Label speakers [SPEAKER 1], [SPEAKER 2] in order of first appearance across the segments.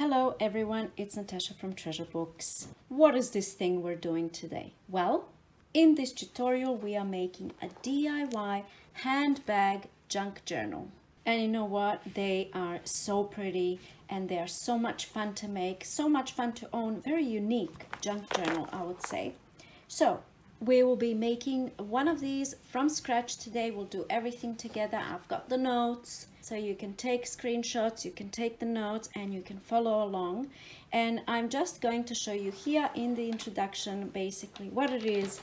[SPEAKER 1] Hello everyone, it's Natasha from Treasure Books. What is this thing we're doing today? Well, in this tutorial we are making a DIY handbag junk journal. And you know what? They are so pretty and they are so much fun to make, so much fun to own, very unique junk journal I would say. So we will be making one of these from scratch today. We'll do everything together. I've got the notes, so you can take screenshots, you can take the notes and you can follow along. And I'm just going to show you here in the introduction basically what it is.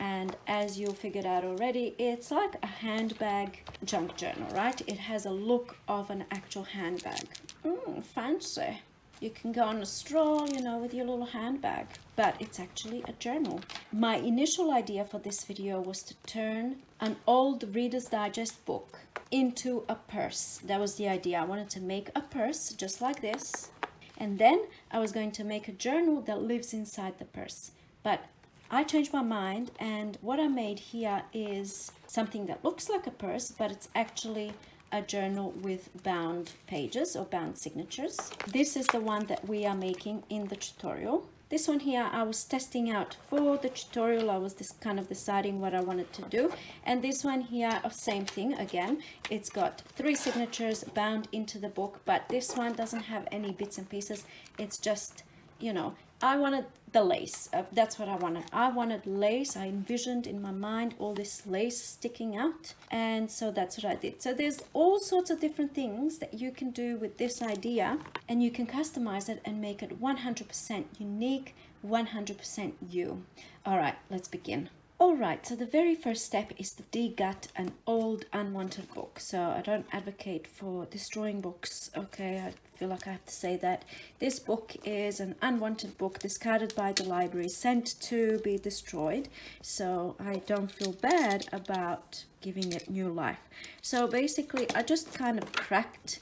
[SPEAKER 1] And as you figured out already, it's like a handbag junk journal, right? It has a look of an actual handbag. Mm, fancy. You can go on a stroll, you know, with your little handbag, but it's actually a journal. My initial idea for this video was to turn an old Reader's Digest book into a purse. That was the idea. I wanted to make a purse just like this. And then I was going to make a journal that lives inside the purse. But I changed my mind and what I made here is something that looks like a purse, but it's actually a journal with bound pages or bound signatures. This is the one that we are making in the tutorial. This one here I was testing out for the tutorial. I was just kind of deciding what I wanted to do. And this one here, oh, same thing again. It's got three signatures bound into the book, but this one doesn't have any bits and pieces. It's just, you know, I wanted the lace. Uh, that's what I wanted. I wanted lace. I envisioned in my mind all this lace sticking out. And so that's what I did. So there's all sorts of different things that you can do with this idea and you can customize it and make it 100% unique, 100% you. All right, let's begin. Alright, so the very first step is to degut an old unwanted book. So I don't advocate for destroying books, okay? I feel like I have to say that. This book is an unwanted book discarded by the library, sent to be destroyed. So I don't feel bad about giving it new life. So basically, I just kind of cracked,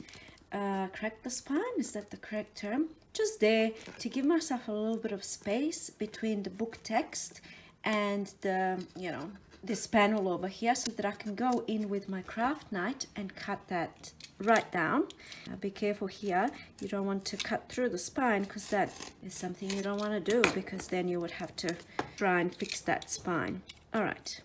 [SPEAKER 1] uh, cracked the spine, is that the correct term? Just there to give myself a little bit of space between the book text and the, you know, this panel over here so that I can go in with my craft knife and cut that right down. Now be careful here, you don't want to cut through the spine because that is something you don't want to do because then you would have to try and fix that spine. All right.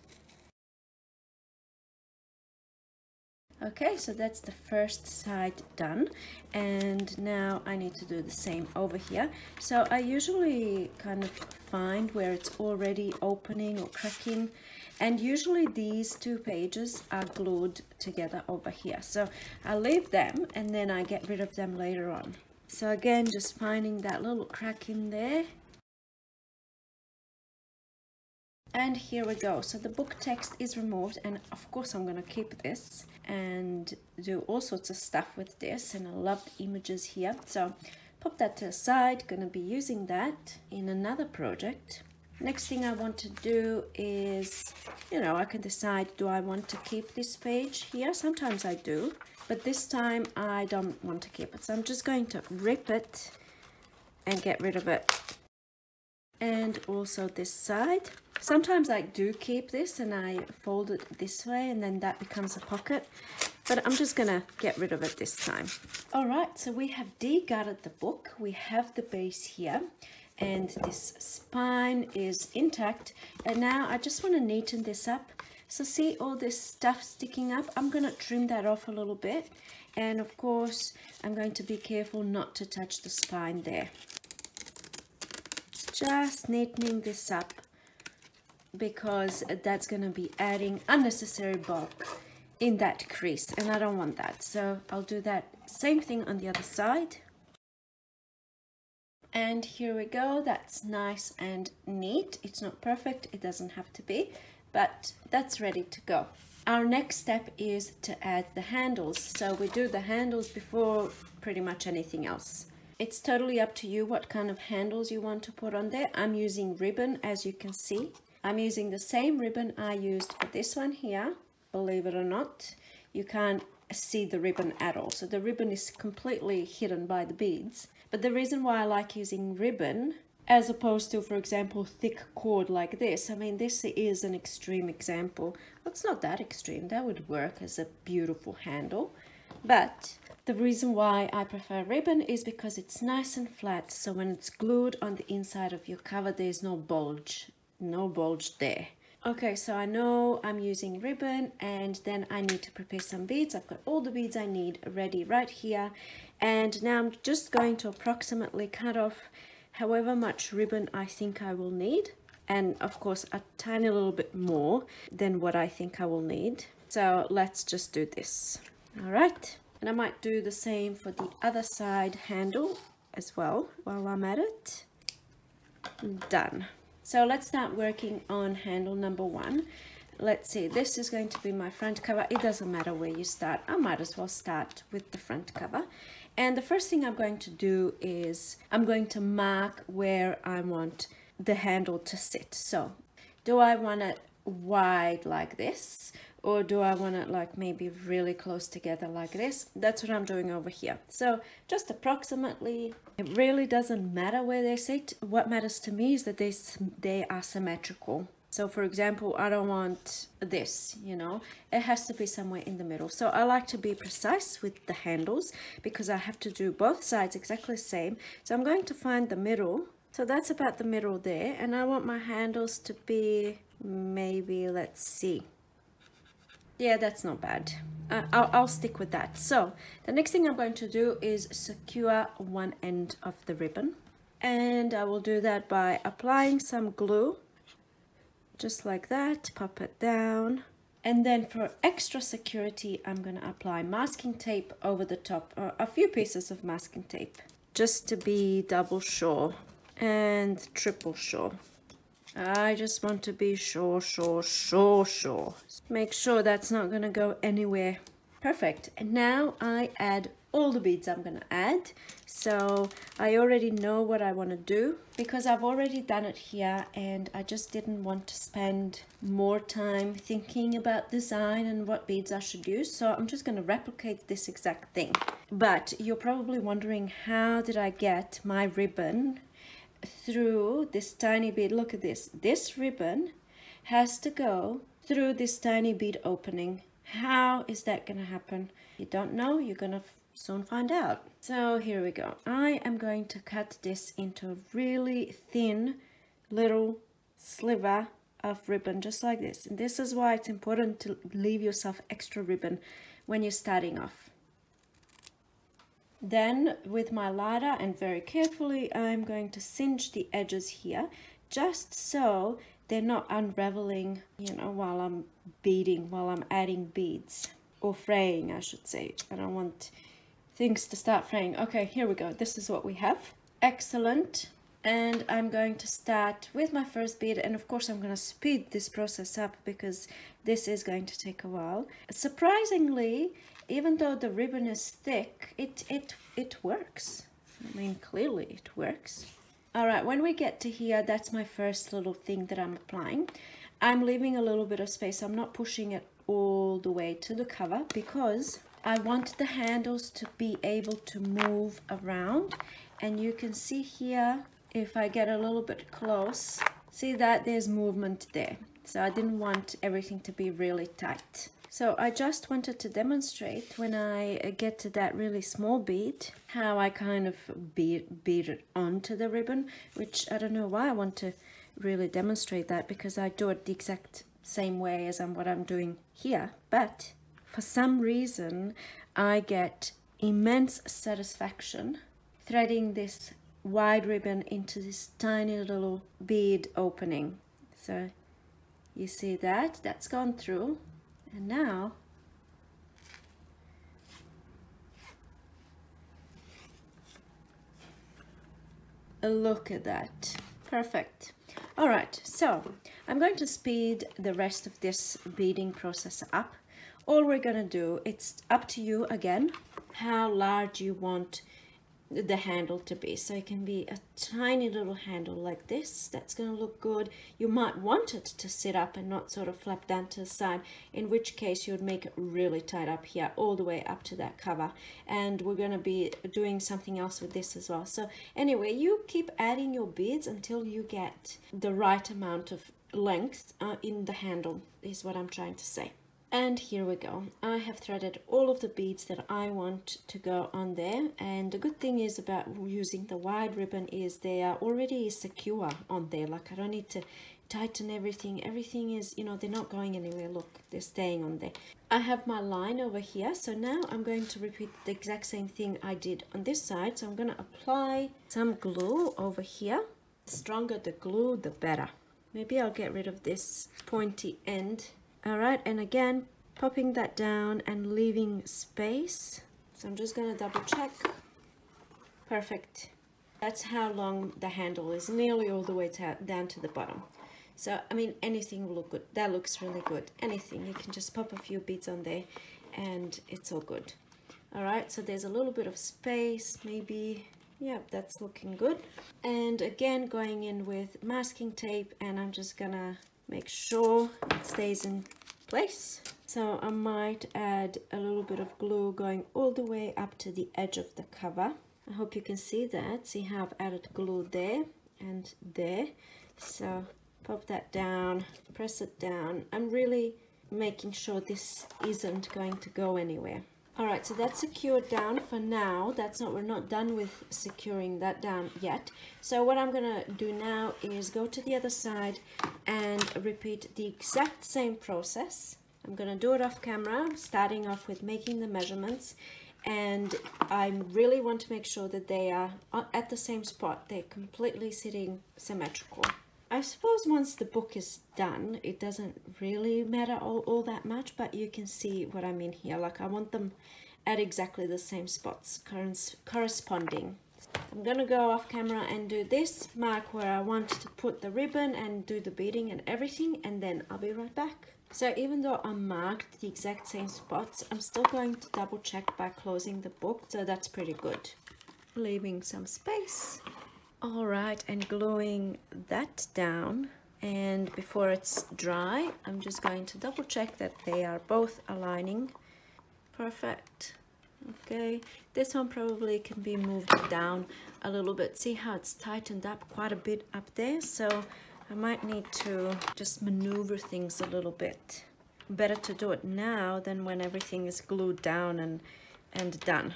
[SPEAKER 1] Okay, so that's the first side done and now I need to do the same over here. So I usually kind of find where it's already opening or cracking and usually these two pages are glued together over here. So I leave them and then I get rid of them later on. So again, just finding that little crack in there. And here we go. So the book text is removed and of course I'm gonna keep this and do all sorts of stuff with this. And I love the images here. So pop that to the side. Gonna be using that in another project next thing I want to do is you know I can decide do I want to keep this page here sometimes I do but this time I don't want to keep it so I'm just going to rip it and get rid of it and also this side Sometimes I do keep this and I fold it this way and then that becomes a pocket. But I'm just gonna get rid of it this time. All right, so we have de-gutted the book. We have the base here and this spine is intact. And now I just wanna neaten this up. So see all this stuff sticking up? I'm gonna trim that off a little bit. And of course, I'm going to be careful not to touch the spine there. Just neatening this up because that's going to be adding unnecessary bulk in that crease and I don't want that so I'll do that same thing on the other side and here we go. That's nice and neat. It's not perfect. It doesn't have to be but that's ready to go. Our next step is to add the handles. So we do the handles before pretty much anything else. It's totally up to you what kind of handles you want to put on there. I'm using ribbon as you can see. I'm using the same ribbon I used for this one here. Believe it or not, you can't see the ribbon at all. So the ribbon is completely hidden by the beads. But the reason why I like using ribbon as opposed to, for example, thick cord like this. I mean, this is an extreme example. Well, it's not that extreme. That would work as a beautiful handle. But the reason why I prefer ribbon is because it's nice and flat. So when it's glued on the inside of your cover, there's no bulge, no bulge there. Okay, so I know I'm using ribbon and then I need to prepare some beads. I've got all the beads I need ready right here. And now I'm just going to approximately cut off however much ribbon I think I will need. And of course, a tiny little bit more than what I think I will need. So let's just do this. All right. And I might do the same for the other side handle as well while I'm at it. Done. So let's start working on handle number one. Let's see, this is going to be my front cover. It doesn't matter where you start. I might as well start with the front cover. And the first thing I'm going to do is I'm going to mark where I want the handle to sit. So do I want it wide like this or do I want it like maybe really close together like this? That's what I'm doing over here. So just approximately, it really doesn't matter where they sit. What matters to me is that they, they are symmetrical. So for example, I don't want this, you know, it has to be somewhere in the middle. So I like to be precise with the handles because I have to do both sides exactly the same. So I'm going to find the middle. So that's about the middle there. And I want my handles to be maybe, let's see, yeah that's not bad uh, I'll, I'll stick with that so the next thing I'm going to do is secure one end of the ribbon and I will do that by applying some glue just like that pop it down and then for extra security I'm going to apply masking tape over the top uh, a few pieces of masking tape just to be double sure and triple sure I just want to be sure, sure, sure, sure. Make sure that's not going to go anywhere. Perfect. And now I add all the beads I'm to add. So I already know what I want to do because I've already done it here and I just didn't want to spend more time thinking about design and what beads I should use. So I'm just going to replicate this exact thing. But you're probably wondering how did I get my ribbon through this tiny bead. Look at this. This ribbon has to go through this tiny bead opening. How is that going to happen? You don't know. You're going to soon find out. So here we go. I am going to cut this into a really thin little sliver of ribbon just like this. And this is why it's important to leave yourself extra ribbon when you're starting off. Then with my lighter and very carefully, I'm going to cinch the edges here just so they're not unraveling, you know, while I'm beading, while I'm adding beads or fraying, I should say. I don't want things to start fraying. Okay, here we go. This is what we have. Excellent. And I'm going to start with my first bead and of course I'm going to speed this process up because this is going to take a while. Surprisingly, even though the ribbon is thick, it, it, it works. I mean, clearly it works. All right, when we get to here, that's my first little thing that I'm applying. I'm leaving a little bit of space. I'm not pushing it all the way to the cover because I want the handles to be able to move around. And you can see here, if I get a little bit close, see that there's movement there. So I didn't want everything to be really tight. So I just wanted to demonstrate when I get to that really small bead, how I kind of bead, bead it onto the ribbon, which I don't know why I want to really demonstrate that because I do it the exact same way as I'm what I'm doing here. But for some reason, I get immense satisfaction threading this wide ribbon into this tiny little bead opening. So you see that, that's gone through. And now look at that. Perfect. All right, so I'm going to speed the rest of this beading process up. All we're gonna do, it's up to you again, how large you want the handle to be. So it can be a tiny little handle like this that's going to look good. You might want it to sit up and not sort of flap down to the side in which case you would make it really tight up here all the way up to that cover. And we're going to be doing something else with this as well. So anyway you keep adding your beads until you get the right amount of length uh, in the handle is what I'm trying to say and here we go. I have threaded all of the beads that I want to go on there. And the good thing is about using the wide ribbon is they are already secure on there. Like I don't need to tighten everything. Everything is you know they're not going anywhere. Look they're staying on there. I have my line over here. So now I'm going to repeat the exact same thing I did on this side. So I'm going to apply some glue over here. The stronger the glue the better. Maybe I'll get rid of this pointy end all right and again popping that down and leaving space. So I'm just to double check. Perfect. That's how long the handle is nearly all the way to, down to the bottom. So I mean anything will look good. That looks really good. Anything. You can just pop a few beads on there and it's all good. All right so there's a little bit of space maybe. Yeah that's looking good. And again going in with masking tape and I'm just gonna make sure it stays in place. So I might add a little bit of glue going all the way up to the edge of the cover. I hope you can see that. See how I've added glue there and there. So pop that down press it down. I'm really making sure this isn't going to go anywhere all right so that's secured down for now. That's not we're not done with securing that down yet. So what I'm gonna do now is go to the other side and repeat the exact same process. I'm gonna do it off camera starting off with making the measurements. And I really want to make sure that they are uh, at the same spot. They're completely sitting symmetrical I suppose once the book is done, it doesn't really matter all, all that much, but you can see what I mean here. Like I want them at exactly the same spots, corresponding. I'm gonna go off camera and do this, mark where I want to put the ribbon and do the beading and everything, and then I'll be right back. So even though I marked the exact same spots, I'm still going to double check by closing the book, so that's pretty good. Leaving some space all right and gluing that down. And before it's dry I'm just going to double check that they are both aligning. Perfect. Okay this one probably can be moved down a little bit. See how it's tightened up quite a bit up there? So I might need to just maneuver things a little bit. Better to do it now than when everything is glued down and and done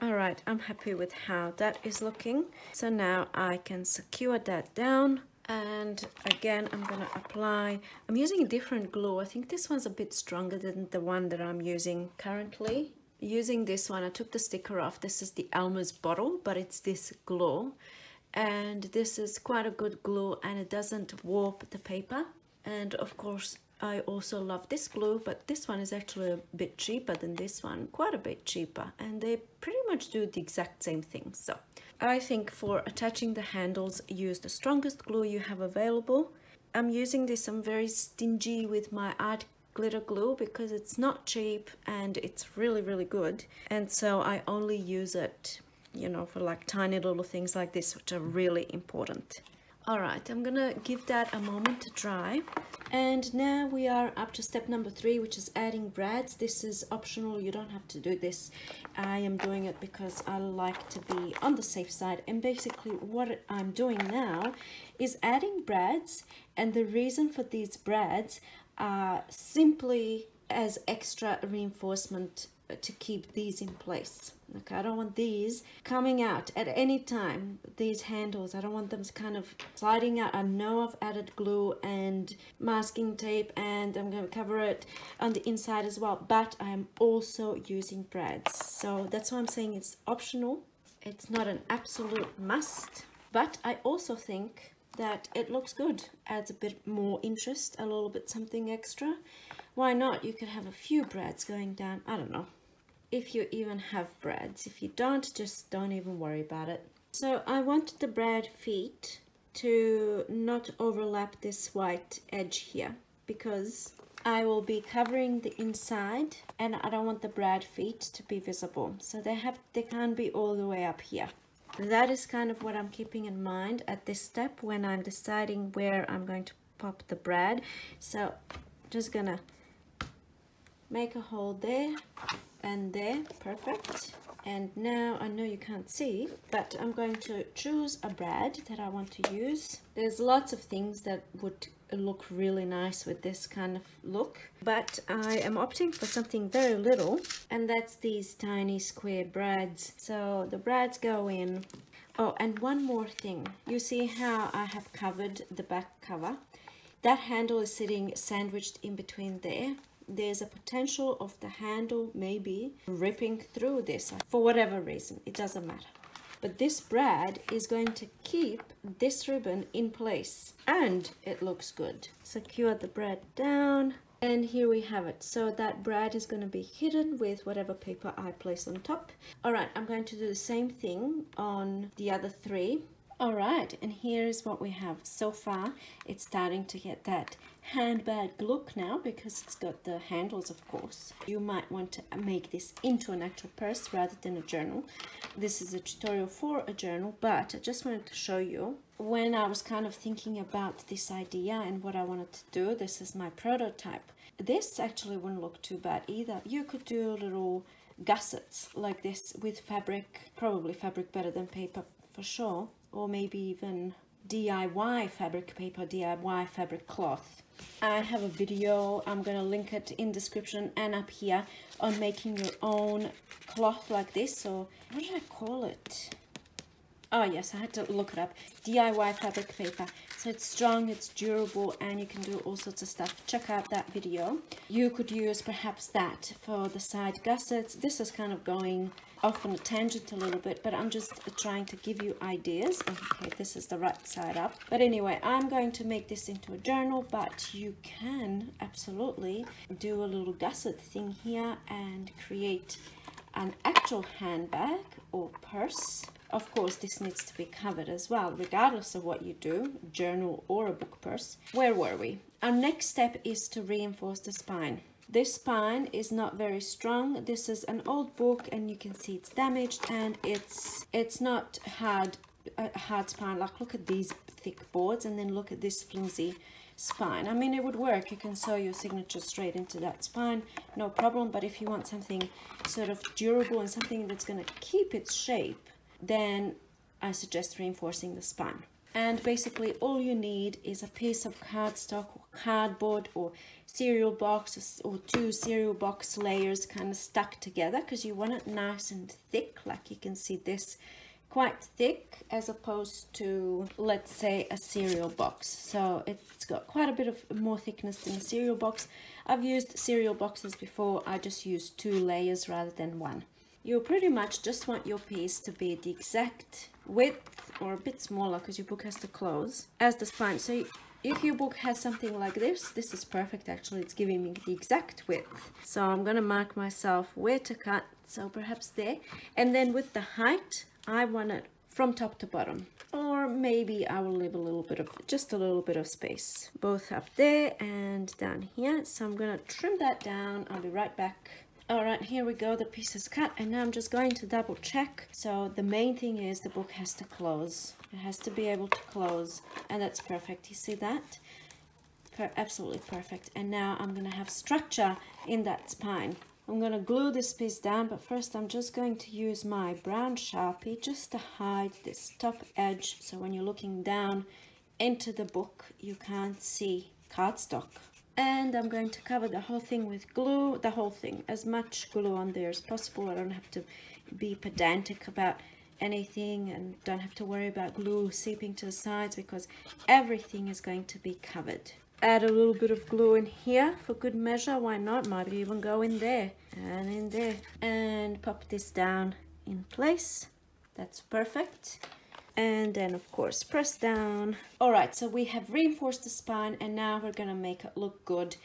[SPEAKER 1] all right i'm happy with how that is looking. So now i can secure that down. And again i'm gonna apply i'm using a different glue. I think this one's a bit stronger than the one that i'm using currently. Using this one i took the sticker off. This is the elmer's bottle but it's this glue. And this is quite a good glue and it doesn't warp the paper. And of course I also love this glue, but this one is actually a bit cheaper than this one, quite a bit cheaper, and they pretty much do the exact same thing. So I think for attaching the handles, use the strongest glue you have available. I'm using this, I'm very stingy with my art glitter glue because it's not cheap and it's really, really good. And so I only use it, you know, for like tiny little things like this, which are really important. All right, I'm gonna give that a moment to dry. And now we are up to step number three, which is adding brads. This is optional, you don't have to do this. I am doing it because I like to be on the safe side. And basically what I'm doing now is adding brads. And the reason for these brads are simply as extra reinforcement to keep these in place okay? I don't want these coming out at any time these handles. I don't want them kind of sliding out. I know I've added glue and masking tape and I'm going to cover it on the inside as well but I am also using brads. So that's why I'm saying it's optional. It's not an absolute must but I also think that it looks good. Adds a bit more interest a little bit something extra. Why not? You could have a few brads going down. I don't know if you even have brads. If you don't, just don't even worry about it. So I want the brad feet to not overlap this white edge here because I will be covering the inside and I don't want the brad feet to be visible. So they have they can't be all the way up here. That is kind of what I'm keeping in mind at this step when I'm deciding where I'm going to pop the brad. So just gonna make a hole there and there perfect. And now I know you can't see but I'm going to choose a brad that I want to use. There's lots of things that would look really nice with this kind of look but I am opting for something very little and that's these tiny square brads. So the brads go in. Oh and one more thing. You see how I have covered the back cover? That handle is sitting sandwiched in between there there's a potential of the handle maybe ripping through this for whatever reason it doesn't matter. But this brad is going to keep this ribbon in place and it looks good. Secure the brad down and here we have it. So that brad is going to be hidden with whatever paper I place on top. All right I'm going to do the same thing on the other three. All right and here's what we have. So far it's starting to get that handbag look now because it's got the handles of course. You might want to make this into an actual purse rather than a journal. This is a tutorial for a journal but I just wanted to show you. When I was kind of thinking about this idea and what I wanted to do this is my prototype. This actually wouldn't look too bad either. You could do little gussets like this with fabric probably fabric better than paper for sure or maybe even DIY fabric paper, DIY fabric cloth. I have a video, I'm gonna link it in description and up here on making your own cloth like this. So what did I call it? Oh yes, I had to look it up. DIY fabric paper. So it's strong, it's durable, and you can do all sorts of stuff. Check out that video. You could use perhaps that for the side gussets. This is kind of going off on a tangent a little bit, but I'm just trying to give you ideas. Okay, this is the right side up. But anyway, I'm going to make this into a journal, but you can absolutely do a little gusset thing here and create an actual handbag or purse. Of course, this needs to be covered as well, regardless of what you do, journal or a book purse. Where were we? Our next step is to reinforce the spine. This spine is not very strong. This is an old book and you can see it's damaged and it's it's not hard a hard spine. Like look at these thick boards and then look at this flimsy spine. I mean, it would work. You can sew your signature straight into that spine, no problem. But if you want something sort of durable and something that's going to keep its shape, then I suggest reinforcing the spine. And basically all you need is a piece of cardstock or cardboard or cereal box or two cereal box layers kind of stuck together because you want it nice and thick like you can see this quite thick as opposed to let's say a cereal box. So it's got quite a bit of more thickness than a cereal box. I've used cereal boxes before I just use two layers rather than one you pretty much just want your piece to be the exact width or a bit smaller because your book has to close as the spine. So if your book has something like this this is perfect actually. It's giving me the exact width. So I'm gonna mark myself where to cut so perhaps there. And then with the height I want it from top to bottom. Or maybe I will leave a little bit of just a little bit of space both up there and down here. So I'm gonna trim that down. I'll be right back all right here we go the piece is cut and now i'm just going to double check. So the main thing is the book has to close. It has to be able to close and that's perfect you see that? Per absolutely perfect. And now i'm going to have structure in that spine. I'm going to glue this piece down but first i'm just going to use my brown sharpie just to hide this top edge so when you're looking down into the book you can't see cardstock and I'm going to cover the whole thing with glue, the whole thing, as much glue on there as possible. I don't have to be pedantic about anything and don't have to worry about glue seeping to the sides because everything is going to be covered. Add a little bit of glue in here for good measure, why not? Might even go in there and in there and pop this down in place. That's perfect and then of course press down. All right so we have reinforced the spine and now we're gonna make it look good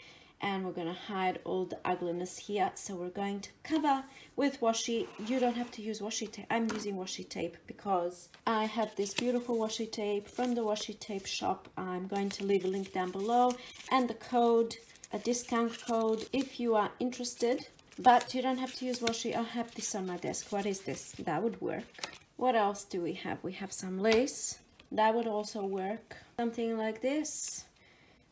[SPEAKER 1] and we're gonna hide all the ugliness here. So we're going to cover with washi. You don't have to use washi tape. I'm using washi tape because i have this beautiful washi tape from the washi tape shop. I'm going to leave a link down below and the code a discount code if you are interested. But you don't have to use washi. I have this on my desk. What is this? That would work what else do we have? We have some lace. That would also work. Something like this.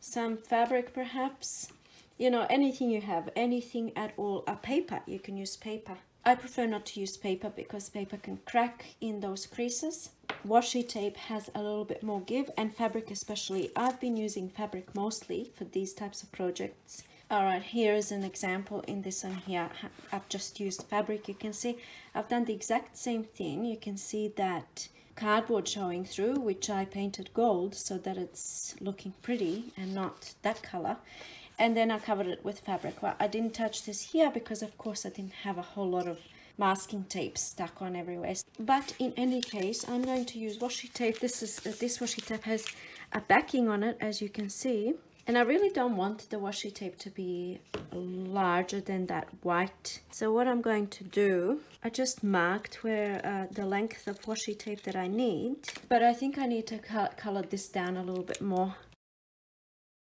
[SPEAKER 1] Some fabric perhaps. You know, anything you have, anything at all. A paper, you can use paper. I prefer not to use paper because paper can crack in those creases. washi tape has a little bit more give and fabric especially. I've been using fabric mostly for these types of projects. All right, here is an example in this one here. I've just used fabric. You can see I've done the exact same thing. You can see that cardboard showing through, which I painted gold so that it's looking pretty and not that color. And then I covered it with fabric. Well, I didn't touch this here because of course I didn't have a whole lot of masking tape stuck on everywhere. But in any case, I'm going to use washi tape. This is this washi tape has a backing on it, as you can see. And I really don't want the washi tape to be larger than that white. So what I'm going to do, I just marked where uh, the length of washi tape that I need. But I think I need to color this down a little bit more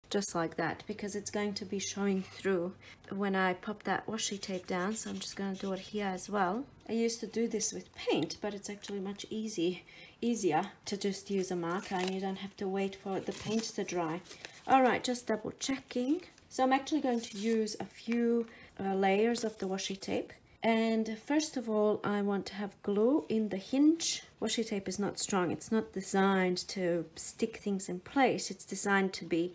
[SPEAKER 1] just like that because it's going to be showing through when I pop that washi tape down so I'm just going to do it here as well I used to do this with paint but it's actually much easy easier to just use a marker and you don't have to wait for the paint to dry all right just double checking. So I'm actually going to use a few uh, layers of the washi tape. And first of all I want to have glue in the hinge. Washi tape is not strong. It's not designed to stick things in place. It's designed to be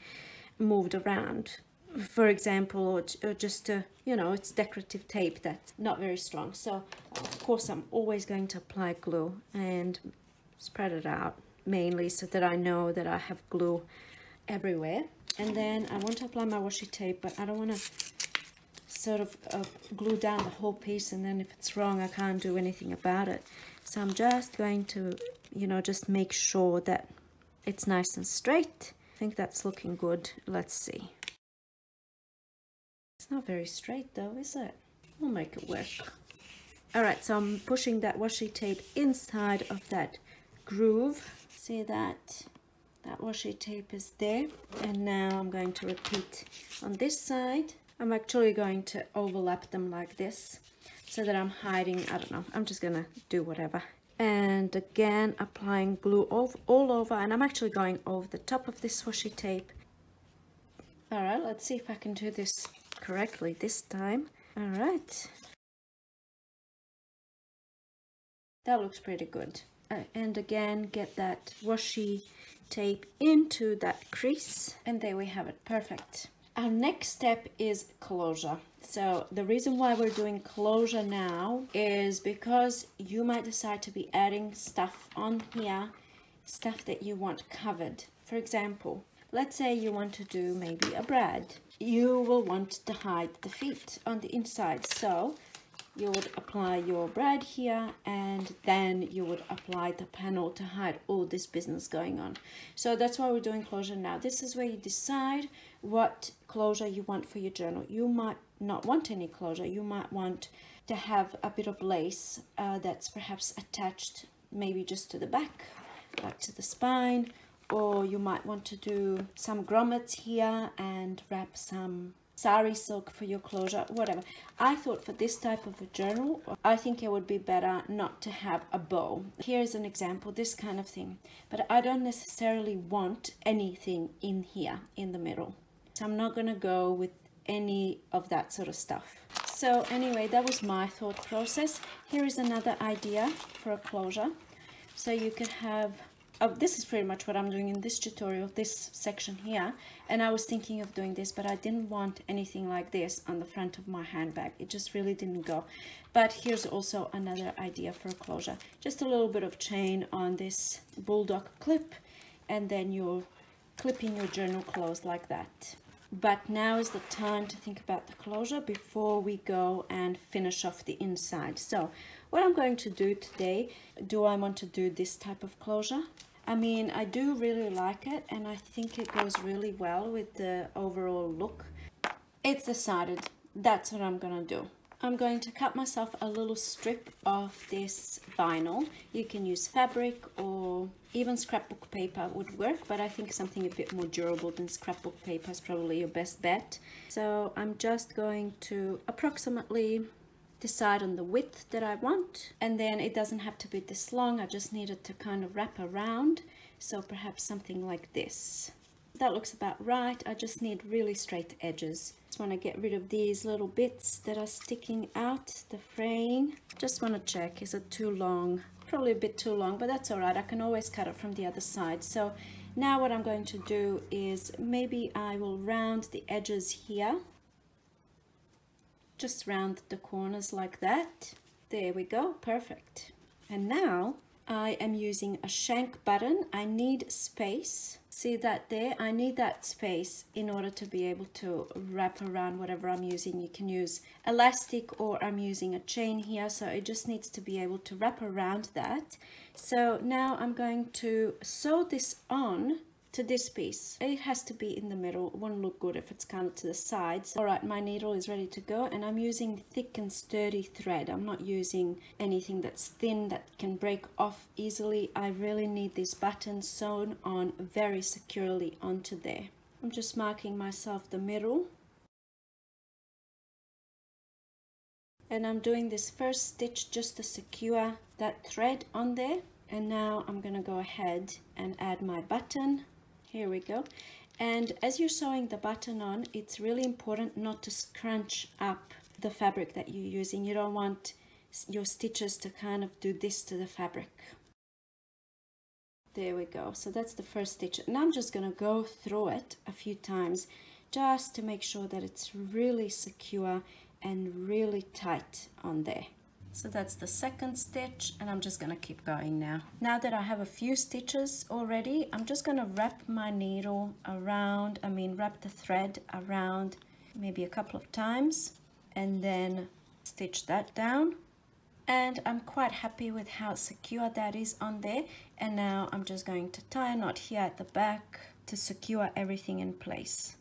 [SPEAKER 1] moved around. For example or, or just a, you know it's decorative tape that's not very strong. So of course I'm always going to apply glue and spread it out mainly so that I know that I have glue everywhere and then I want to apply my washi tape but I don't want to sort of uh, glue down the whole piece and then if it's wrong I can't do anything about it so I'm just going to you know just make sure that it's nice and straight I think that's looking good. Let's see. It's not very straight though, is it? We'll make it work. Alright, so I'm pushing that washi tape inside of that groove. See that? That washi tape is there. And now I'm going to repeat on this side. I'm actually going to overlap them like this so that I'm hiding, I don't know, I'm just gonna do whatever. And again applying glue all, over. And I'm actually going over the top of this washi tape. All right let's see if I can do this correctly this time. All right. That looks pretty good. Uh, and again get that washi tape into that crease and there we have it perfect our next step is closure. So the reason why we're doing closure now is because you might decide to be adding stuff on here, stuff that you want covered. For example, let's say you want to do maybe a brad. You will want to hide the feet on the inside. So you would apply your brad here and then you would apply the panel to hide all this business going on. So that's why we're doing closure now. This is where you decide what closure you want for your journal. You might not want any closure. You might want to have a bit of lace uh, that's perhaps attached maybe just to the back, back to the spine, or you might want to do some grommets here and wrap some sari silk for your closure, whatever. I thought for this type of a journal, I think it would be better not to have a bow. Here's an example, this kind of thing. But I don't necessarily want anything in here in the middle. So I'm not gonna go with any of that sort of stuff. So anyway, that was my thought process. Here is another idea for a closure. So you could have, oh, this is pretty much what I'm doing in this tutorial, this section here. And I was thinking of doing this, but I didn't want anything like this on the front of my handbag. It just really didn't go. But here's also another idea for a closure. Just a little bit of chain on this bulldog clip, and then you're clipping your journal closed like that but now is the time to think about the closure before we go and finish off the inside. So what I'm going to do today, do I want to do this type of closure? I mean, I do really like it and I think it goes really well with the overall look. It's decided, that's what I'm gonna do. I'm going to cut myself a little strip of this vinyl. You can use fabric or even scrapbook paper would work, but I think something a bit more durable than scrapbook paper is probably your best bet. So I'm just going to approximately decide on the width that I want and then it doesn't have to be this long. I just need it to kind of wrap around. So perhaps something like this. That looks about right. I just need really straight edges just want to get rid of these little bits that are sticking out the fraying just want to check is it too long? Probably a bit too long but that's all right I can always cut it from the other side. So now what I'm going to do is maybe I will round the edges here. Just round the corners like that. There we go perfect. And now I am using a shank button. I need space see that there? I need that space in order to be able to wrap around whatever I'm using. You can use elastic or I'm using a chain here so it just needs to be able to wrap around that. So now I'm going to sew this on to this piece. It has to be in the middle. It won't look good if it's kind of to the sides. All right, my needle is ready to go and I'm using thick and sturdy thread. I'm not using anything that's thin that can break off easily. I really need these buttons sewn on very securely onto there. I'm just marking myself the middle. And I'm doing this first stitch just to secure that thread on there. And now I'm going to go ahead and add my button here we go. And as you're sewing the button on it's really important not to scrunch up the fabric that you're using. You don't want your stitches to kind of do this to the fabric. There we go. So that's the first stitch. And I'm just gonna go through it a few times just to make sure that it's really secure and really tight on there so that's the second stitch and I'm just gonna keep going now. Now that I have a few stitches already, I'm just gonna wrap my needle around, I mean wrap the thread around maybe a couple of times and then stitch that down. And I'm quite happy with how secure that is on there. And now I'm just going to tie a knot here at the back to secure everything in place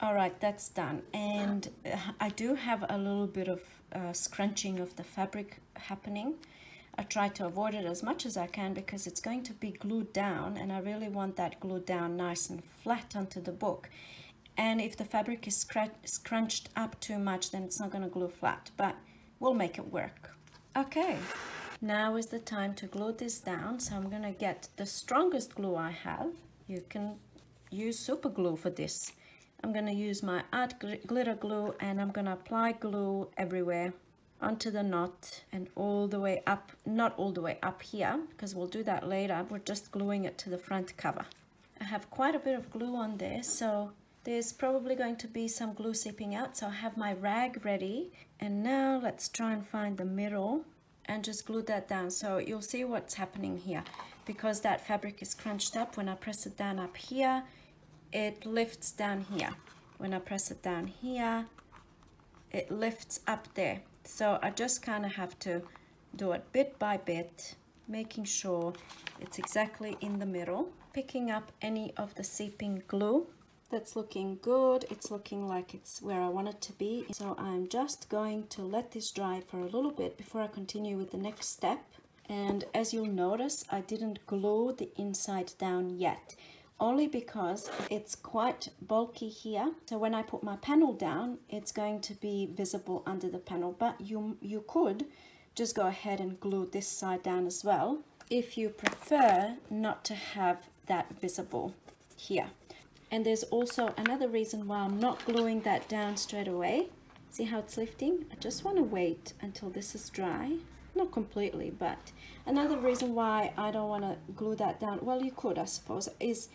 [SPEAKER 1] all right that's done and I do have a little bit of uh, scrunching of the fabric happening. I try to avoid it as much as I can because it's going to be glued down and I really want that glued down nice and flat onto the book. And if the fabric is scrunched up too much then it's not going to glue flat but we'll make it work. Okay now is the time to glue this down. So I'm gonna get the strongest glue I have. You can use super glue for this I'm going to use my art glitter glue and I'm going to apply glue everywhere onto the knot and all the way up, not all the way up here because we'll do that later. We're just gluing it to the front cover. I have quite a bit of glue on there so there's probably going to be some glue seeping out so I have my rag ready and now let's try and find the middle and just glue that down so you'll see what's happening here because that fabric is crunched up when I press it down up here it lifts down here. When I press it down here, it lifts up there. So I just kind of have to do it bit by bit, making sure it's exactly in the middle, picking up any of the seeping glue. That's looking good. It's looking like it's where I want it to be. So I'm just going to let this dry for a little bit before I continue with the next step. And as you'll notice, I didn't glue the inside down yet only because it's quite bulky here. So when I put my panel down, it's going to be visible under the panel, but you, you could just go ahead and glue this side down as well if you prefer not to have that visible here. And there's also another reason why I'm not gluing that down straight away. See how it's lifting? I just want to wait until this is dry. Not completely, but another reason why I don't want to glue that down, well, you could, I suppose, is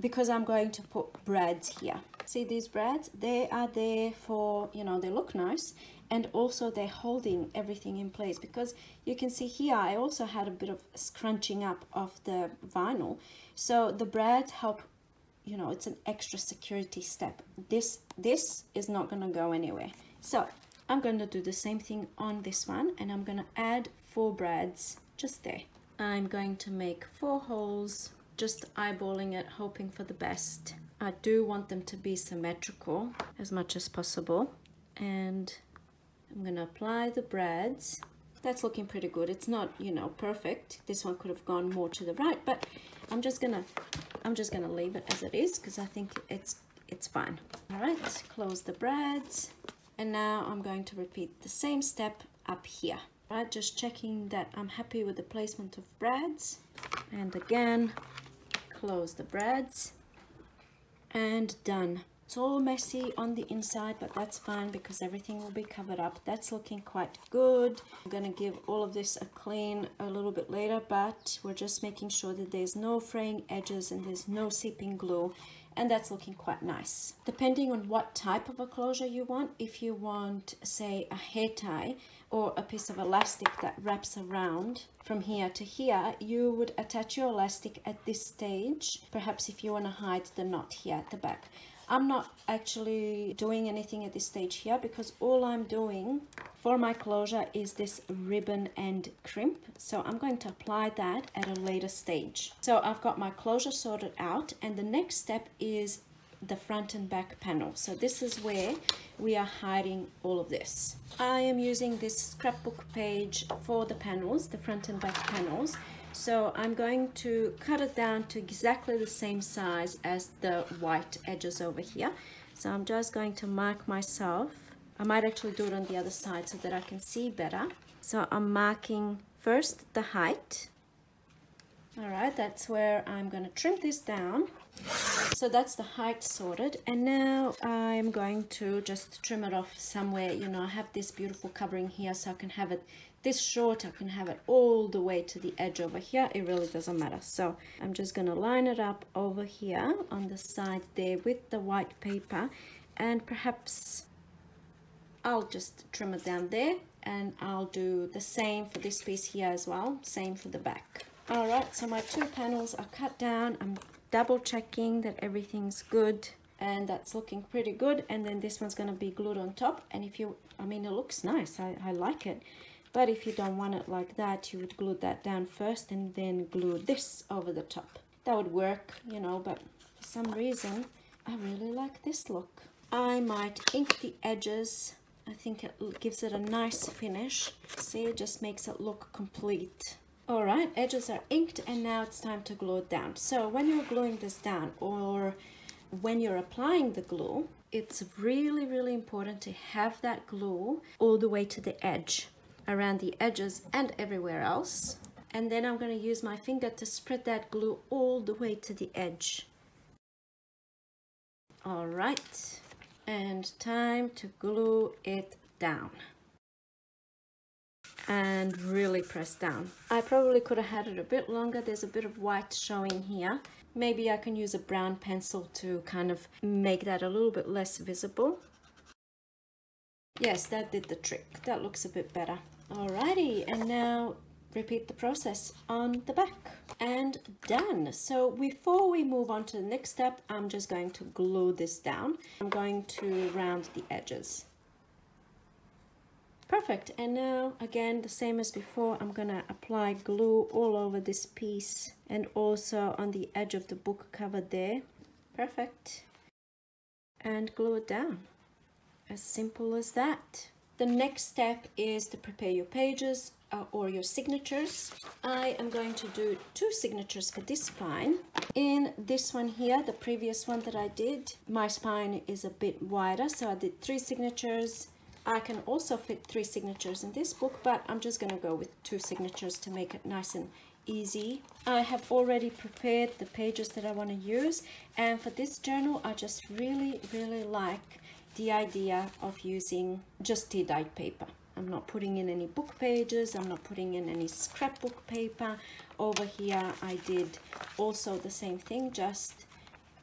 [SPEAKER 1] because I'm going to put brads here. See these brads? They are there for, you know, they look nice and also they're holding everything in place because you can see here I also had a bit of scrunching up of the vinyl. So the brads help, you know, it's an extra security step. This, this is not going to go anywhere. So I'm going to do the same thing on this one and I'm going to add four brads just there. I'm going to make four holes just eyeballing it, hoping for the best. I do want them to be symmetrical as much as possible. And I'm going to apply the brads. That's looking pretty good. It's not, you know, perfect. This one could have gone more to the right, but I'm just going to I'm just going to leave it as it is because I think it's it's fine. All right, close the brads. And now I'm going to repeat the same step up here. Right, just checking that I'm happy with the placement of brads. And again, close the brads. And done. It's all messy on the inside but that's fine because everything will be covered up. That's looking quite good. I'm gonna give all of this a clean a little bit later but we're just making sure that there's no fraying edges and there's no seeping glue and that's looking quite nice. Depending on what type of a closure you want, if you want say a hair tie or a piece of elastic that wraps around from here to here, you would attach your elastic at this stage, perhaps if you want to hide the knot here at the back. I'm not actually doing anything at this stage here because all I'm doing for my closure is this ribbon end crimp. So I'm going to apply that at a later stage. So I've got my closure sorted out and the next step is the front and back panel. So this is where we are hiding all of this. I am using this scrapbook page for the panels, the front and back panels. So I'm going to cut it down to exactly the same size as the white edges over here. So I'm just going to mark myself. I might actually do it on the other side so that I can see better. So I'm marking first the height. All right, that's where I'm going to trim this down. So that's the height sorted. And now I'm going to just trim it off somewhere. You know, I have this beautiful covering here so I can have it this short I can have it all the way to the edge over here. It really doesn't matter. So I'm just gonna line it up over here on the side there with the white paper. And perhaps I'll just trim it down there. And I'll do the same for this piece here as well. Same for the back. All right so my two panels are cut down. I'm double checking that everything's good and that's looking pretty good. And then this one's going to be glued on top. And if you I mean it looks nice. I, I like it but if you don't want it like that, you would glue that down first and then glue this over the top. That would work, you know, but for some reason, I really like this look. I might ink the edges. I think it gives it a nice finish. See, it just makes it look complete. All right, edges are inked and now it's time to glue it down. So when you're gluing this down or when you're applying the glue, it's really, really important to have that glue all the way to the edge around the edges and everywhere else. And then I'm going to use my finger to spread that glue all the way to the edge. All right, and time to glue it down. And really press down. I probably could have had it a bit longer. There's a bit of white showing here. Maybe I can use a brown pencil to kind of make that a little bit less visible. Yes, that did the trick. That looks a bit better. Alrighty, and now repeat the process on the back and done. So before we move on to the next step, I'm just going to glue this down. I'm going to round the edges. Perfect. And now again, the same as before, I'm gonna apply glue all over this piece and also on the edge of the book cover there. Perfect. And glue it down. As simple as that. The next step is to prepare your pages uh, or your signatures. I am going to do two signatures for this spine. In this one here, the previous one that I did, my spine is a bit wider, so I did three signatures. I can also fit three signatures in this book, but I'm just going to go with two signatures to make it nice and easy. I have already prepared the pages that I want to use, and for this journal, I just really, really like the idea of using just tea dyed paper. I'm not putting in any book pages, I'm not putting in any scrapbook paper. Over here I did also the same thing, just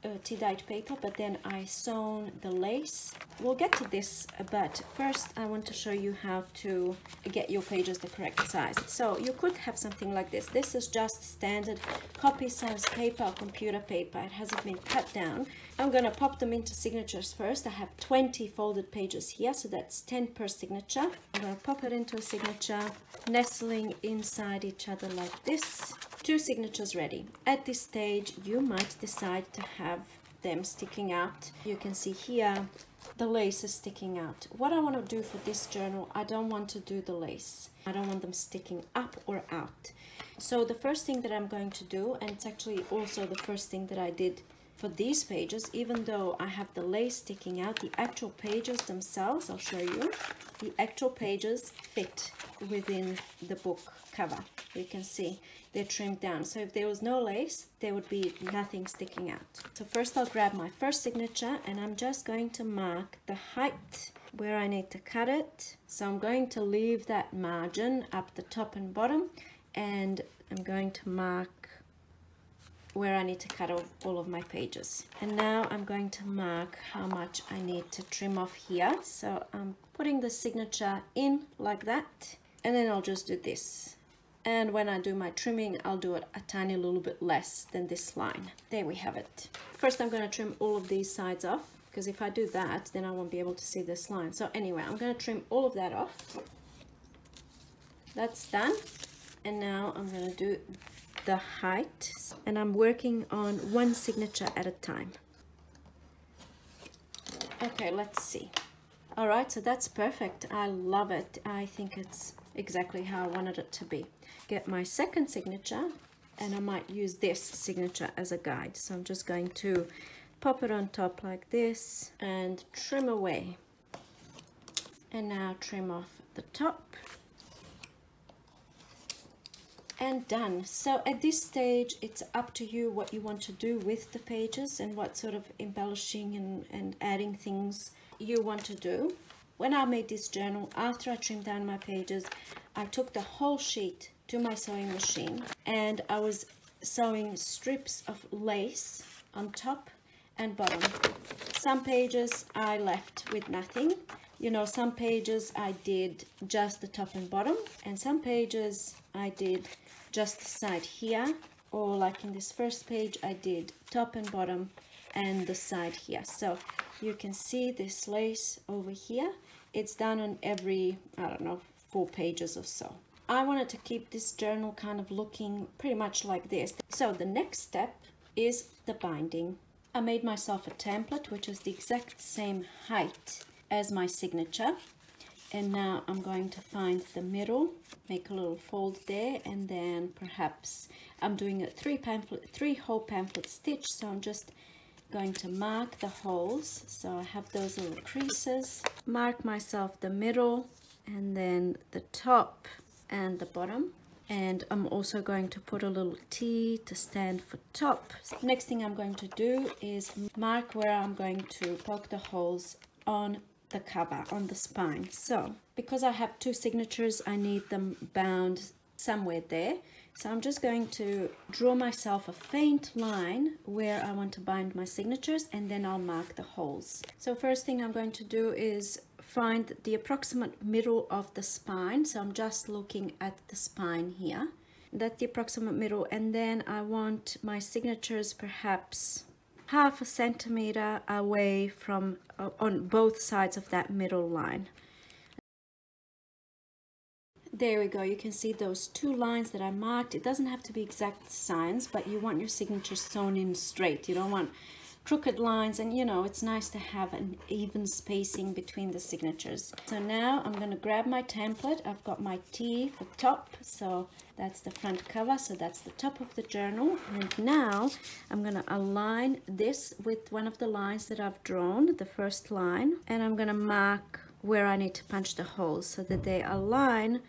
[SPEAKER 1] uh, tea-dyed paper, but then I sewn the lace. We'll get to this, but first I want to show you how to get your pages the correct size. So you could have something like this. This is just standard copy size paper computer paper. It hasn't been cut down. I'm going to pop them into signatures first. I have 20 folded pages here, so that's 10 per signature. I'm to pop it into a signature, nestling inside each other like this two signatures ready. At this stage, you might decide to have them sticking out. You can see here, the lace is sticking out. What I want to do for this journal, I don't want to do the lace. I don't want them sticking up or out. So the first thing that I'm going to do, and it's actually also the first thing that I did for these pages, even though I have the lace sticking out, the actual pages themselves, I'll show you, the actual pages fit within the book cover. You can see they're trimmed down. So if there was no lace, there would be nothing sticking out. So first I'll grab my first signature and I'm just going to mark the height where I need to cut it. So I'm going to leave that margin up the top and bottom and I'm going to mark where I need to cut off all of my pages. And now I'm going to mark how much I need to trim off here. So I'm putting the signature in like that and then I'll just do this. And when I do my trimming, I'll do it a tiny little bit less than this line. There we have it. First, I'm going to trim all of these sides off because if I do that, then I won't be able to see this line. So anyway, I'm going to trim all of that off. That's done. And now I'm going to do the height and I'm working on one signature at a time. Okay, let's see. All right, so that's perfect. I love it. I think it's exactly how I wanted it to be. Get my second signature and I might use this signature as a guide. So I'm just going to pop it on top like this and trim away. And now trim off the top and done. So at this stage, it's up to you what you want to do with the pages and what sort of embellishing and, and adding things you want to do. When I made this journal, after I trimmed down my pages, I took the whole sheet to my sewing machine and I was sewing strips of lace on top and bottom. Some pages I left with nothing. You know, some pages I did just the top and bottom and some pages I did just the side here or like in this first page I did top and bottom and the side here so you can see this lace over here it's done on every I don't know four pages or so. I wanted to keep this journal kind of looking pretty much like this. So the next step is the binding. I made myself a template which is the exact same height as my signature. And now I'm going to find the middle make a little fold there and then perhaps I'm doing a three pamphlet three hole pamphlet stitch. So I'm just going to mark the holes so I have those little creases mark myself the middle and then the top and the bottom and I'm also going to put a little T to stand for top. Next thing I'm going to do is mark where I'm going to poke the holes on the cover on the spine. So because I have two signatures, I need them bound somewhere there. So I'm just going to draw myself a faint line where I want to bind my signatures and then I'll mark the holes. So first thing I'm going to do is find the approximate middle of the spine. So I'm just looking at the spine here. That's the approximate middle and then I want my signatures perhaps half a centimeter away from uh, on both sides of that middle line. There we go, you can see those two lines that I marked. It doesn't have to be exact signs, but you want your signature sewn in straight. You don't want crooked lines and you know it's nice to have an even spacing between the signatures so now I'm going to grab my template I've got my T for top so that's the front cover so that's the top of the journal and now I'm going to align this with one of the lines that I've drawn the first line and I'm going to mark where I need to punch the holes so that they align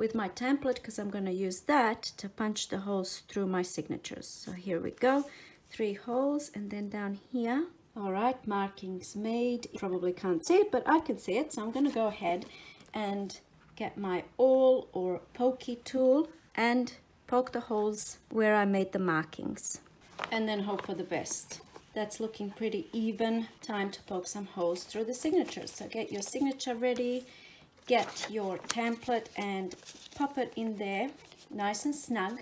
[SPEAKER 1] with my template because I'm going to use that to punch the holes through my signatures. So here we go. Three holes and then down here. All right markings made. You probably can't see it but I can see it so I'm going to go ahead and get my awl or pokey tool and poke the holes where I made the markings. And then hope for the best. That's looking pretty even. Time to poke some holes through the signatures. So get your signature ready get your template and pop it in there nice and snug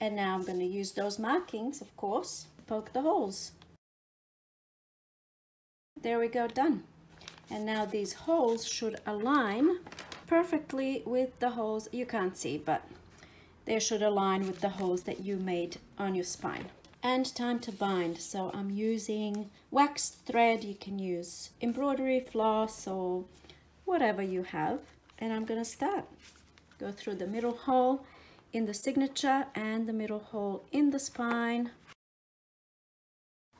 [SPEAKER 1] and now I'm going to use those markings of course poke the holes. There we go, done. And now these holes should align perfectly with the holes you can't see, but they should align with the holes that you made on your spine. And time to bind. So I'm using waxed thread. You can use embroidery floss or whatever you have. And I'm gonna start. Go through the middle hole in the signature and the middle hole in the spine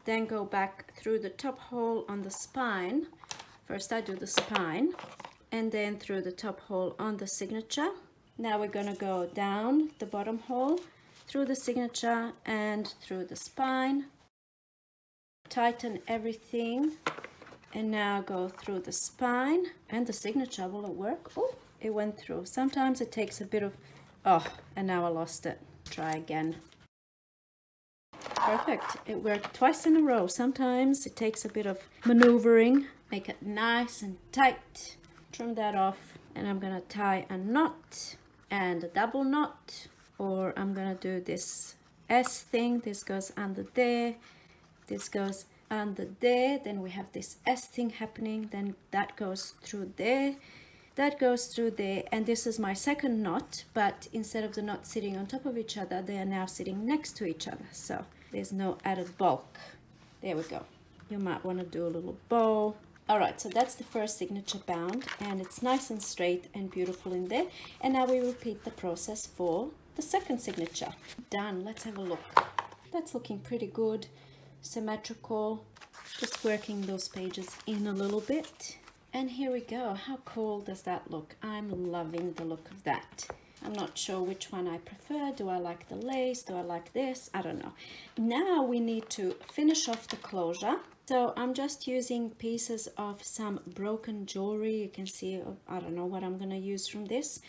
[SPEAKER 1] then go back through the top hole on the spine first I do the spine and then through the top hole on the signature now we're to go down the bottom hole through the signature and through the spine tighten everything and now go through the spine and the signature will it work. Oh it went through. Sometimes it takes a bit of oh and now I lost it. Try again. Perfect. It worked twice in a row. Sometimes it takes a bit of maneuvering. Make it nice and tight. Trim that off. And I'm gonna tie a knot and a double knot. Or I'm gonna do this S thing. This goes under there. This goes under there then we have this S thing happening then that goes through there that goes through there and this is my second knot but instead of the knot sitting on top of each other they are now sitting next to each other so there's no added bulk. There we go. You might want to do a little bow. All right so that's the first signature bound and it's nice and straight and beautiful in there. And now we repeat the process for the second signature. Done. Let's have a look. That's looking pretty good symmetrical just working those pages in a little bit. And here we go. How cool does that look? I'm loving the look of that. I'm not sure which one i prefer. Do i like the lace? Do i like this? I don't know. Now we need to finish off the closure. So i'm just using pieces of some broken jewelry. You can see i don't know what i'm to use from this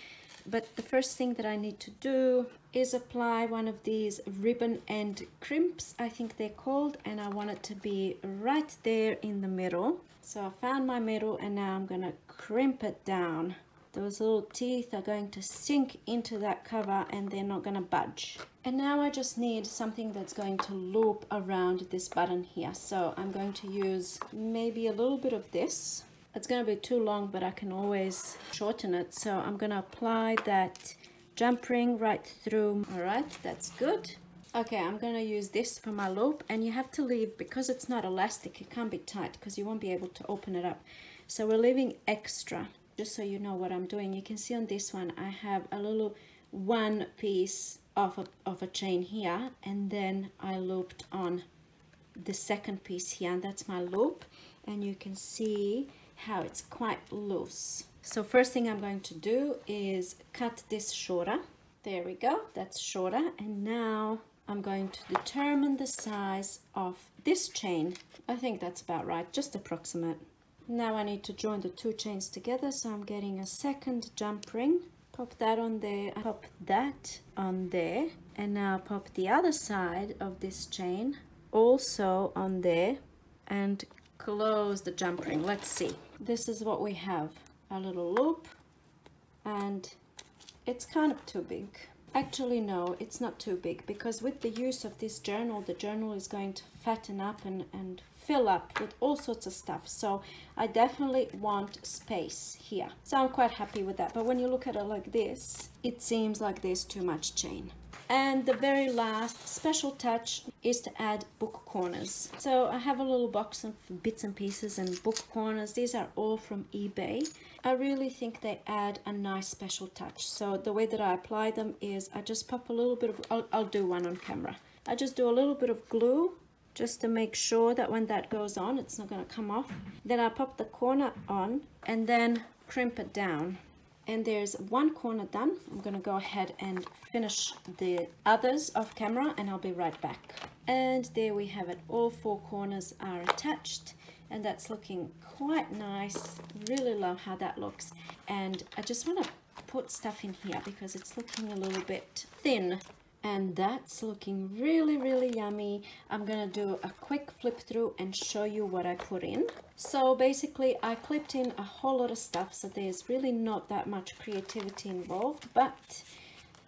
[SPEAKER 1] but the first thing that I need to do is apply one of these ribbon end crimps I think they're called and I want it to be right there in the middle. So I found my middle and now I'm gonna crimp it down. Those little teeth are going to sink into that cover and they're not gonna budge. And now I just need something that's going to loop around this button here. So I'm going to use maybe a little bit of this it's going to be too long but I can always shorten it. So I'm going to apply that jump ring right through. All right that's good. Okay I'm going to use this for my loop and you have to leave because it's not elastic it can't be tight because you won't be able to open it up. So we're leaving extra just so you know what I'm doing. You can see on this one I have a little one piece of of a chain here and then I looped on the second piece here and that's my loop. And you can see how it's quite loose. So first thing I'm going to do is cut this shorter. There we go, that's shorter. And now I'm going to determine the size of this chain. I think that's about right, just approximate. Now I need to join the two chains together, so I'm getting a second jump ring. Pop that on there, pop that on there, and now pop the other side of this chain also on there and close the jump ring. Let's see. This is what we have. A little loop and it's kind of too big. Actually, no, it's not too big because with the use of this journal, the journal is going to fatten up and, and fill up with all sorts of stuff. So I definitely want space here. So I'm quite happy with that. But when you look at it like this, it seems like there's too much chain. And the very last special touch is to add book corners. So I have a little box of bits and pieces and book corners. These are all from eBay. I really think they add a nice special touch. So the way that I apply them is I just pop a little bit of, I'll, I'll do one on camera. I just do a little bit of glue just to make sure that when that goes on, it's not going to come off. Then I pop the corner on and then crimp it down and there's one corner done. I'm gonna go ahead and finish the others off camera and I'll be right back. And there we have it. All four corners are attached and that's looking quite nice. Really love how that looks. And I just want to put stuff in here because it's looking a little bit thin and that's looking really really yummy. I'm gonna do a quick flip through and show you what I put in. So basically I clipped in a whole lot of stuff so there's really not that much creativity involved but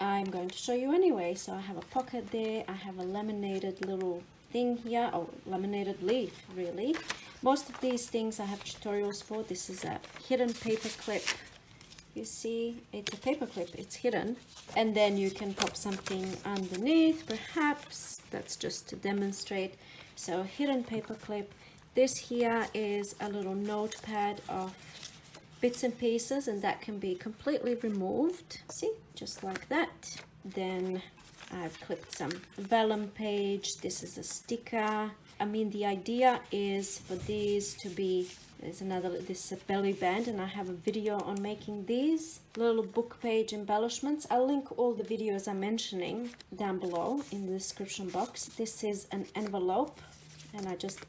[SPEAKER 1] I'm going to show you anyway. So I have a pocket there. I have a laminated little thing here or laminated leaf really. Most of these things I have tutorials for. This is a hidden paper clip you see it's a paper clip it's hidden. And then you can pop something underneath perhaps. That's just to demonstrate. So hidden paper clip. This here is a little notepad of bits and pieces and that can be completely removed. See? Just like that. Then I've clipped some vellum page. This is a sticker. I mean, the idea is for these to be, there's another, this is a belly band and I have a video on making these little book page embellishments. I'll link all the videos I'm mentioning down below in the description box. This is an envelope and I just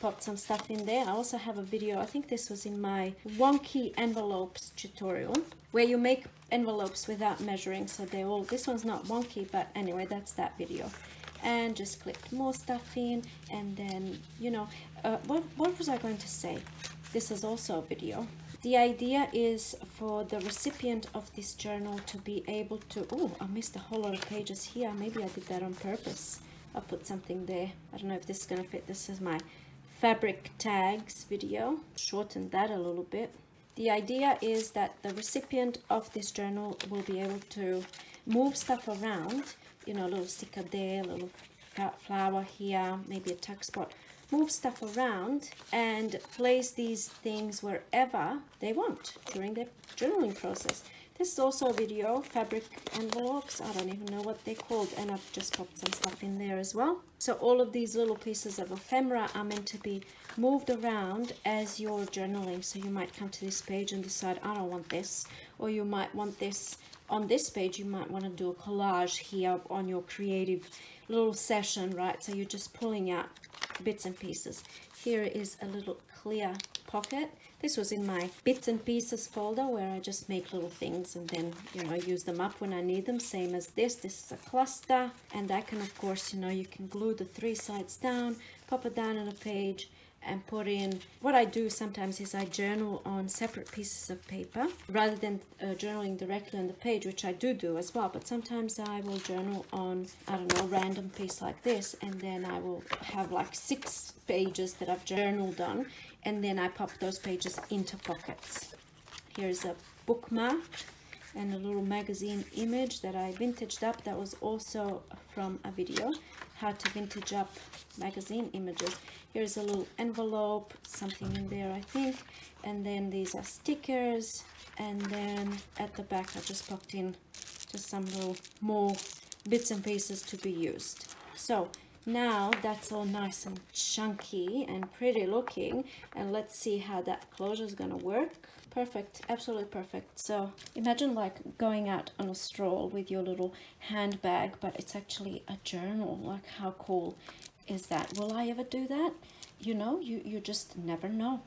[SPEAKER 1] popped some stuff in there. I also have a video, I think this was in my wonky envelopes tutorial, where you make envelopes without measuring. So they all, this one's not wonky, but anyway, that's that video. And just clicked more stuff in and then, you know, uh, what, what was I going to say? This is also a video. The idea is for the recipient of this journal to be able to, oh, I missed a whole lot of pages here. Maybe I did that on purpose. I'll put something there. I don't know if this is to fit. This is my fabric tags video. Shorten that a little bit. The idea is that the recipient of this journal will be able to move stuff around. You know, a little sticker there, a little flower here, maybe a tuck spot move stuff around and place these things wherever they want during the journaling process. This is also a video, fabric envelopes, I don't even know what they're called, and I've just popped some stuff in there as well. So all of these little pieces of ephemera are meant to be moved around as you're journaling. So you might come to this page and decide, I don't want this, or you might want this on this page, you might want to do a collage here on your creative little session, right? So you're just pulling out bits and pieces. Here is a little clear pocket. This was in my bits and pieces folder where I just make little things and then, you know, use them up when I need them. Same as this. This is a cluster and I can, of course, you know, you can glue the three sides down, pop it down on a page and put in what I do sometimes is I journal on separate pieces of paper rather than uh, journaling directly on the page which I do do as well. But sometimes I will journal on I don't know random piece like this and then I will have like six pages that I've journaled on and then I pop those pages into pockets. Here's a bookmark and a little magazine image that I vintaged up that was also from a video how to vintage up magazine images. Here's a little envelope something in there I think. And then these are stickers. And then at the back I just popped in just some little more bits and pieces to be used. So now that's all nice and chunky and pretty looking. And let's see how that closure is gonna work perfect absolutely perfect so imagine like going out on a stroll with your little handbag but it's actually a journal like how cool is that will i ever do that you know you you just never know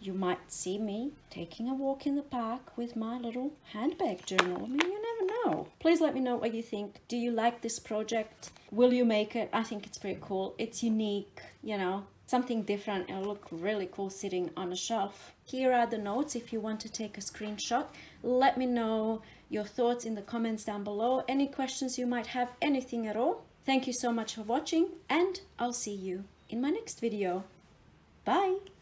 [SPEAKER 1] you might see me taking a walk in the park with my little handbag journal. I mean, you never know. Please let me know what you think. Do you like this project? Will you make it? I think it's pretty cool. It's unique, you know, something different. It'll look really cool sitting on a shelf. Here are the notes if you want to take a screenshot. Let me know your thoughts in the comments down below. Any questions you might have, anything at all. Thank you so much for watching and I'll see you in my next video. Bye!